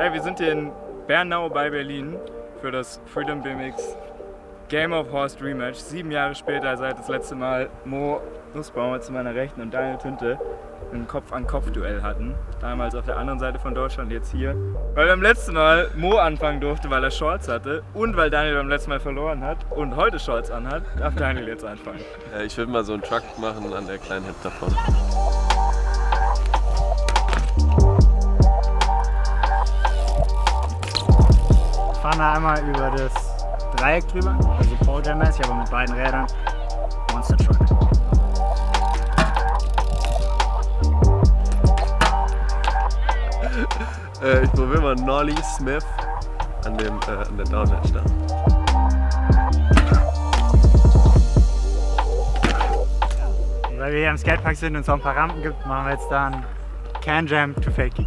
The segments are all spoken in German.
Hey, wir sind hier in Bernau bei Berlin für das Freedom BMX Game of Horse Rematch. Sieben Jahre später, seit das letzte Mal Mo Nussbaumer zu meiner Rechten und Daniel Tünte ein Kopf-an-Kopf-Duell hatten. Damals auf der anderen Seite von Deutschland, jetzt hier. Weil beim letzten Mal Mo anfangen durfte, weil er Shorts hatte und weil Daniel beim letzten Mal verloren hat und heute Shorts anhat, darf Daniel jetzt anfangen. Ja, ich würde mal so einen Truck machen an der kleinen Hip davon. Fahren da einmal über das Dreieck drüber, also Pole Jam mäßig, aber mit beiden Rädern. Monster Truck. Äh, ich probiere mal Nolly Smith an, dem, äh, an der Downledge da. Weil wir hier im Skatepark sind und es auch ein paar Rampen gibt, machen wir jetzt da einen Can Jam to Fakey.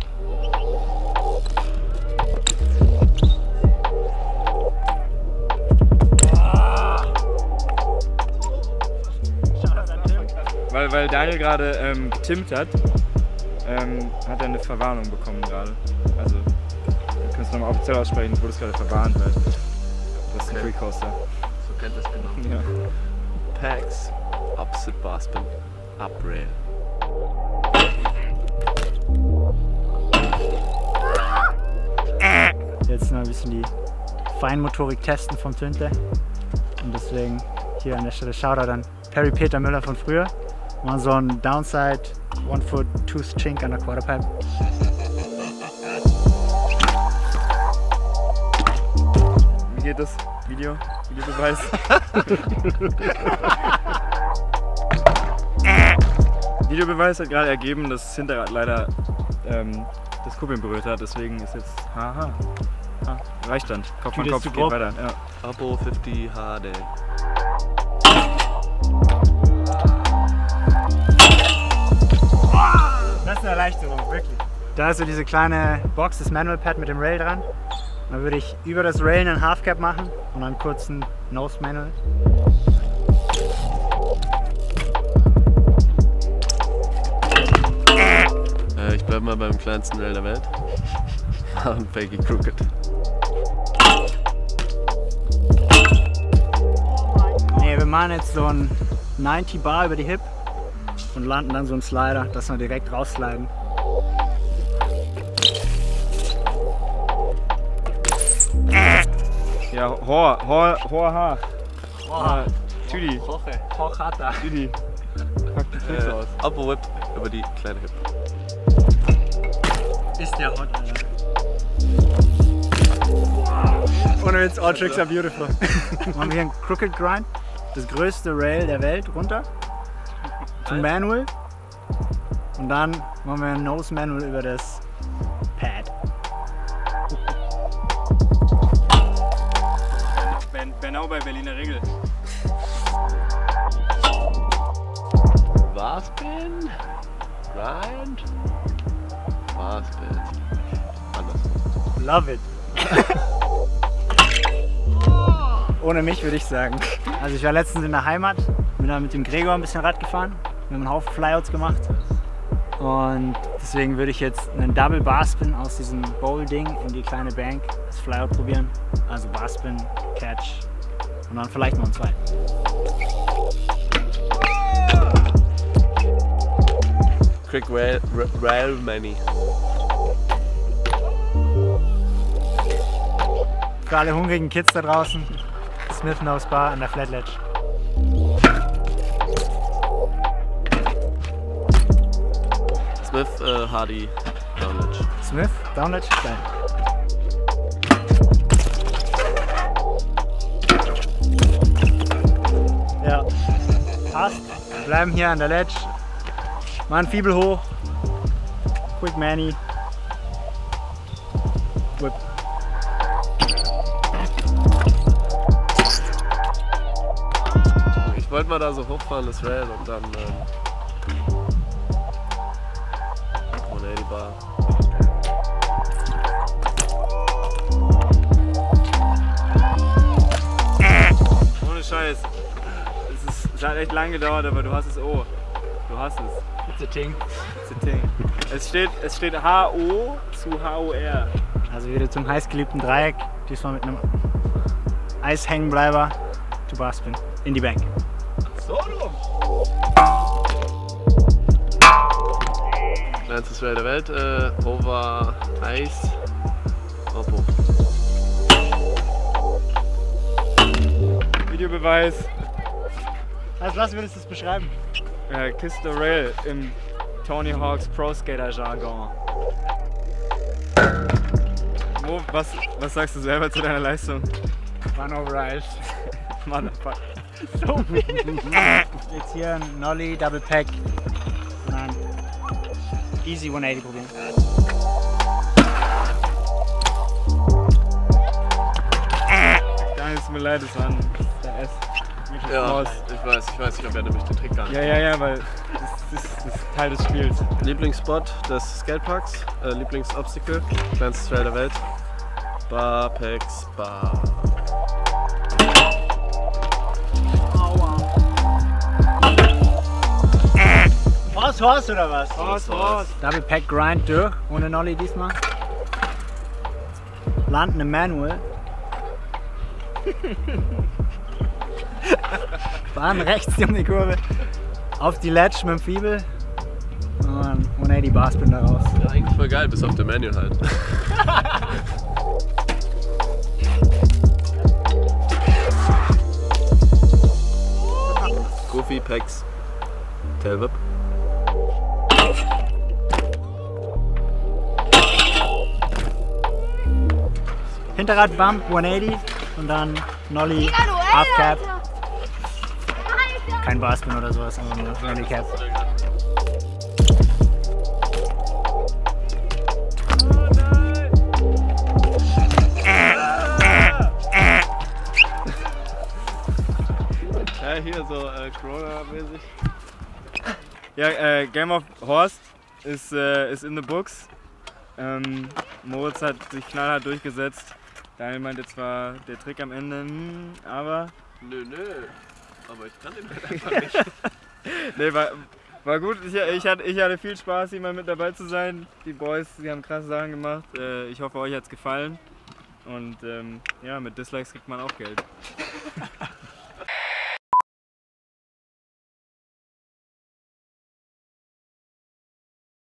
Weil, weil Daniel gerade ähm, getimmt hat, ähm, hat er eine Verwarnung bekommen gerade. Also, du kannst nochmal offiziell aussprechen, du wurdest gerade verwarnt, weil das ist ein. Free Coaster. So kennt das genau. Ja. Pax, opposite Baspin, up rail. Jetzt noch ein bisschen die Feinmotorik testen vom Tinte. Und deswegen hier an der Stelle Shoutout an Perry Peter Müller von früher. Mal so ein Downside One Foot Tooth Chink an der Quarterpipe. Wie geht das Video? Videobeweis? Videobeweis hat gerade ergeben, dass das Hinterrad leider ähm, das Kuppeln berührt hat, deswegen ist jetzt haha. Ah, Reichstand. Kopf an Kopf geht weiter. Ja. Abo 50 HD. Da ist so diese kleine Box, das Manual Pad mit dem Rail dran. Dann würde ich über das Rail einen Halfcap machen und einen Nose Manual. Äh, ich bleib mal beim kleinsten Rail der Welt. Und Fakey Crooked. Nee, wir machen jetzt so ein 90 Bar über die Hip und landen dann so einen Slider, dass wir direkt raussliden. Ja, Hor, Hor, Hor, Ha. Ah, Tüdi, Hoche, Hochata. Tüdi. Pack die Füße Äh, aus. Abo Whip über die kleine Hip. Ist der hot, Alter. Ohne Witz, all tricks are beautiful. machen wir hier einen Crooked Grind, das größte Rail der Welt, runter. Zum Manual. Und dann machen wir ein Nose Manual über das Bernau bei Berliner Regel. Baspin. Grind. Baspin. Anders. Love it. Ohne mich würde ich sagen. Also ich war letztens in der Heimat, bin da mit dem Gregor ein bisschen Rad gefahren, wir haben einen Haufen Flyouts gemacht und deswegen würde ich jetzt einen Double Barspin aus diesem Bowl-Ding in die kleine Bank, das Flyout probieren. Also Barspin, Catch und dann vielleicht noch einen zweiten. Quick Rail, Ra- Rail Many. Für alle hungrigen Kids da draußen, Smith Nose Bar an der Flat Ledge. Smith äh, Hardy Downledge. Smith, Downledge, geil. Bleiben hier an der Ledge. Machen Fiebel hoch. Quick Manny. Whip. Ich wollte mal da so hochfahren, das Rail und dann ähm, 180 Bar. Es, hat echt lang gedauert, aber du hast es O. Du hast es. It's a thing. It's a thing. Es steht, es steht H-O zu H-O-R. Also wieder zum heißgeliebten Dreieck. Diesmal mit einem Eishängenbleiber to Barspin in die Bank. Kleinstes Rail der Welt, äh, over Eis, Oppo. Videobeweis. Also was würdest du das beschreiben? Äh, Kiss the Rail im Tony Hawks Pro Skater Jargon. Mo, was, was sagst du selber zu deiner Leistung? One over Ice. Motherfucker. So Jetzt hier ein Nolly Double Pack. Dann easy 180 probieren. Daniel, es tut mir leid, das war ein S. Ja, Raus. ich weiß, ich weiß, ich habe ja nämlich den Trick gar nicht. Ja, ja, ja, weil das, das, das ist Teil des Spiels. Lieblingsspot des Skateparks, äh, Lieblingsobstacle, kleinstes Trail der Welt, Barpex Bar. Horse, Horse oder was? Horse, Horse. Double Pack Grind durch, ohne Nolly diesmal. Landen im Manual. Fahren rechts um die Kurve. Auf die Ledge mit dem Fiebel. Und dann 180 Barspin da raus. Ja, eigentlich voll geil, bis auf der Manual halt. Goofy, Pex, Tailwhip. Hinterrad Bump 180 und dann Nolly Half Kein Barspin oder sowas, einfach nur Nolly Cap. Ja, hier so äh, Corona-mäßig. Ja, äh, Game of Horst ist, äh, ist in the books. Ähm, Moritz hat sich knallhart durchgesetzt. Daniel meinte zwar der Trick am Ende, hm, aber Nö, nö. Aber ich kann den halt einfach nicht. nee, war, war gut. Ich, ich, hatte, ich hatte viel Spaß, hier mal mit dabei zu sein. Die Boys, die haben krasse Sachen gemacht. Äh, ich hoffe, euch hat es gefallen. Und ähm, ja, mit Dislikes kriegt man auch Geld.